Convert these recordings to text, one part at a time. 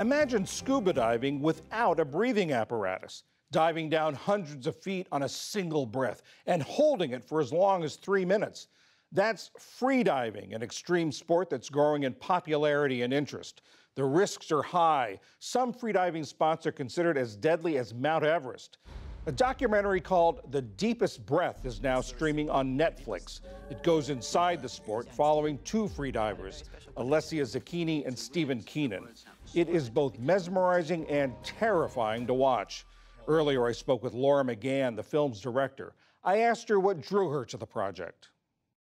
Imagine scuba diving without a breathing apparatus, diving down hundreds of feet on a single breath and holding it for as long as three minutes. That's freediving, an extreme sport that's growing in popularity and interest. The risks are high. Some freediving spots are considered as deadly as Mount Everest. A documentary called The Deepest Breath is now streaming on Netflix. It goes inside the sport, following two freedivers, Alessia Zecchini and Stephen Keenan. It is both mesmerizing and terrifying to watch. Earlier, I spoke with Laura McGann, the film's director. I asked her what drew her to the project.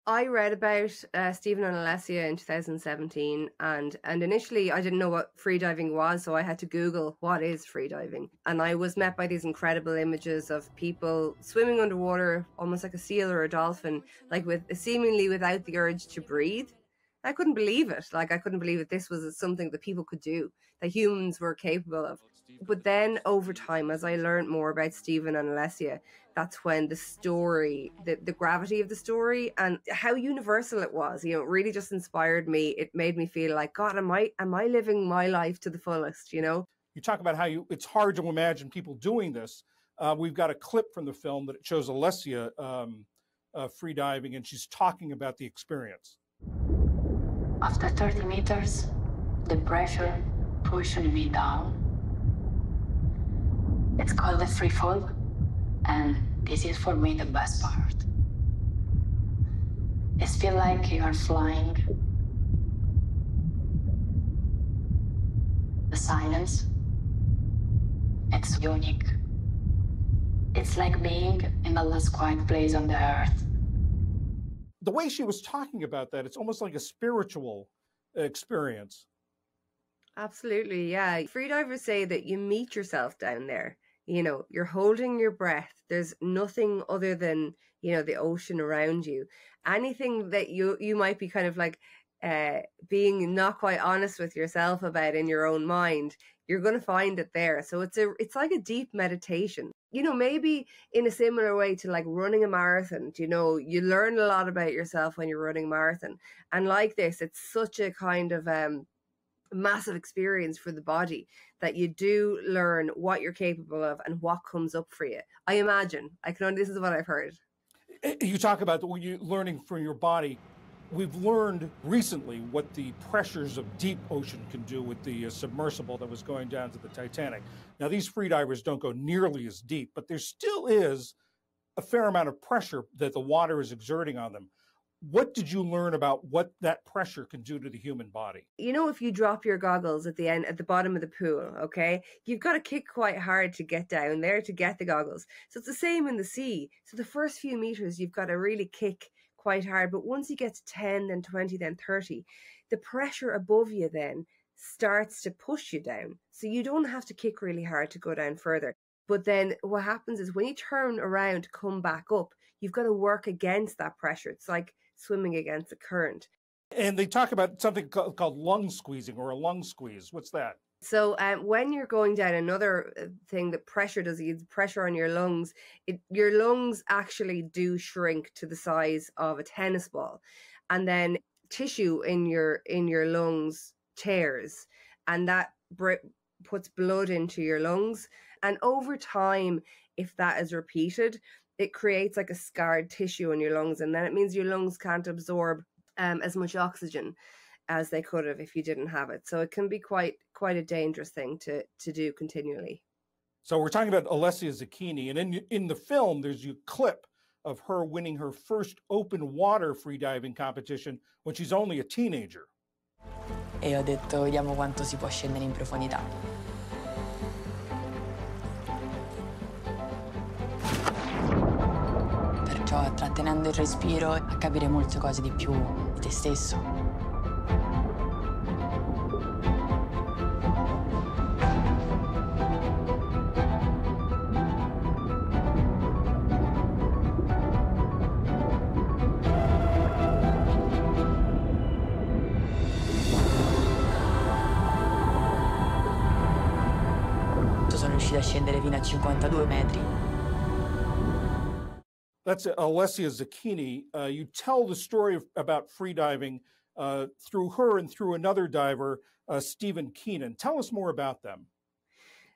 I read about uh, Stephen and Alessia in 2017, and and initially I didn't know what freediving was, so I had to Google what is freediving, and I was met by these incredible images of people swimming underwater, almost like a seal or a dolphin, like with seemingly without the urge to breathe. I couldn't believe it. Like I couldn't believe that this was something that people could do, that humans were capable of. But then over time, as I learned more about Stephen and Alessia, that's when the story, the, the gravity of the story and how universal it was, you know, it really just inspired me. It made me feel like, God, am I am I living my life to the fullest, you know? You talk about how you it's hard to imagine people doing this. Uh, we've got a clip from the film that shows Alessia um, uh, free diving, and she's talking about the experience. After 30 meters, the pressure pushed me down. It's called the free fall, and this is for me the best part. It feels like you are flying. The silence, it's unique. It's like being in the last quiet place on the earth the way she was talking about that, it's almost like a spiritual experience. Absolutely, yeah. Freedivers say that you meet yourself down there. You know, you're holding your breath. There's nothing other than you know the ocean around you. Anything that you you might be kind of like uh, being not quite honest with yourself about in your own mind, you're going to find it there. So it's a it's like a deep meditation you know, maybe in a similar way to like running a marathon, you know, you learn a lot about yourself when you're running a marathon. And like this, it's such a kind of um massive experience for the body that you do learn what you're capable of and what comes up for you. I imagine. I can only this is what I've heard. Eh, you talk about you're learning from your body We've learned recently what the pressures of deep ocean can do with the uh, submersible that was going down to the Titanic. Now, these freedivers don't go nearly as deep, but there still is a fair amount of pressure that the water is exerting on them. What did you learn about what that pressure can do to the human body? You know, if you drop your goggles at the end, at the bottom of the pool, okay, you've got to kick quite hard to get down there to get the goggles. So it's the same in the sea. So the first few meters, you've got to really kick quite hard. But once you get to 10, then 20, then 30, the pressure above you then starts to push you down. So you don't have to kick really hard to go down further. But then what happens is when you turn around to come back up, you've got to work against that pressure. It's like swimming against the current. And they talk about something called, called lung squeezing or a lung squeeze. What's that? So um, when you're going down, another uh, thing that pressure does, you pressure on your lungs. It, your lungs actually do shrink to the size of a tennis ball, and then tissue in your in your lungs tears, and that br- puts blood into your lungs. And over time, if that is repeated, it creates like a scarred tissue in your lungs, and then it means your lungs can't absorb um, as much oxygen as they could have if you didn't have it. So it can be quite quite a dangerous thing to to do continually. So we're talking about Alessia Zecchini, and in in the film, there's a clip of her winning her first open water freediving competition when she's only a teenager. E ho detto, vediamo quanto si può scendere in profondità. Perciò, trattenendo il respiro, a capire molte cose di più di te stesso. Scendere fino a 52 metri. That's Alessia Zecchini. Uh, you tell the story of, about freediving uh, through her and through another diver, uh, Stephen Keenan. Tell us more about them.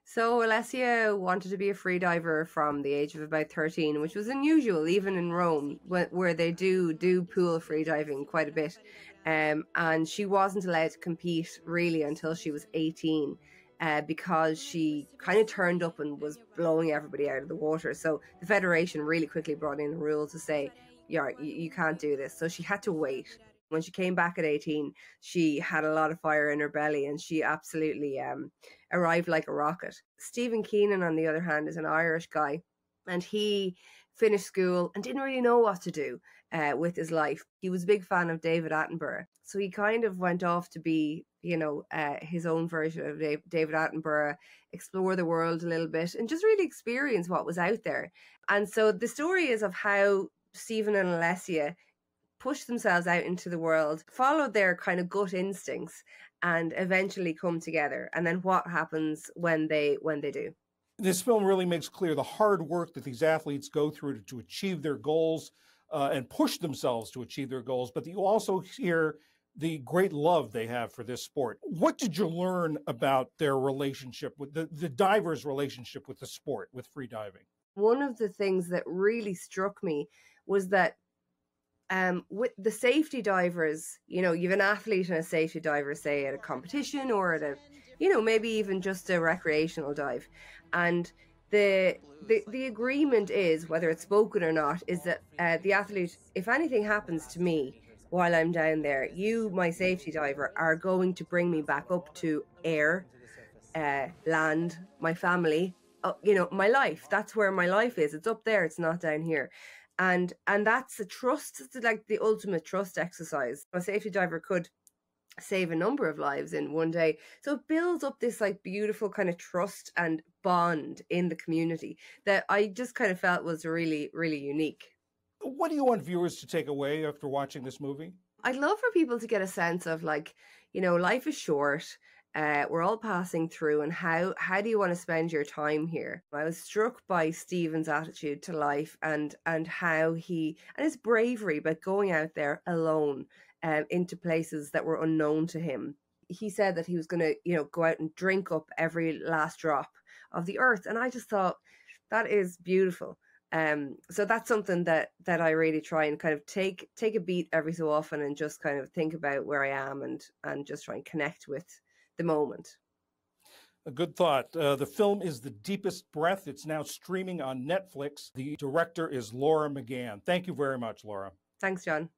So Alessia wanted to be a freediver from the age of about 13, which was unusual even in Rome, where they do do pool freediving quite a bit. Um, and she wasn't allowed to compete really until she was 18 uh, because she kind of turned up and was blowing everybody out of the water. So the Federation really quickly brought in a rule to say, yeah, you, you can't do this. So she had to wait. When she came back at 18, she had a lot of fire in her belly and she absolutely um, arrived like a rocket. Stephen Keenan, on the other hand, is an Irish guy and he finished school and didn't really know what to do uh, with his life. He was a big fan of David Attenborough. So he kind of went off to be, you know, uh, his own version of David Attenborough, explore the world a little bit and just really experience what was out there. And so the story is of how Stephen and Alessia push themselves out into the world, followed their kind of gut instincts and eventually come together. And then what happens when they when they do this film really makes clear the hard work that these athletes go through to, to achieve their goals uh, and push themselves to achieve their goals, but you also hear the great love they have for this sport. What did you learn about their relationship with the, the divers' relationship with the sport, with free diving? One of the things that really struck me was that um, with the safety divers, you know, you have an athlete and a safety diver, say at a competition or at a, you know, maybe even just a recreational dive, and the the the agreement is whether it's spoken or not is that uh, the athlete, if anything happens to me while I'm down there, you, my safety diver, are going to bring me back up to air, uh, land, my family, uh, you know, my life. That's where my life is. It's up there. It's not down here and and that's a trust it's like the ultimate trust exercise. A safety diver could save a number of lives in one day. So it builds up this like beautiful kind of trust and bond in the community that i just kind of felt was really really unique. What do you want viewers to take away after watching this movie? I'd love for people to get a sense of like you know life is short uh, we're all passing through and how how do you want to spend your time here? I was struck by stephen's attitude to life and and how he and his bravery by going out there alone um, into places that were unknown to him. He said that he was going to you know go out and drink up every last drop of the earth and i just thought that is beautiful. Um so that's something that that i really try and kind of take take a beat every so often and just kind of think about where i am and and just try and connect with the moment. A good thought. Uh, the film is The Deepest Breath. It's now streaming on Netflix. The director is Laura McGann. Thank you very much, Laura. Thanks, John.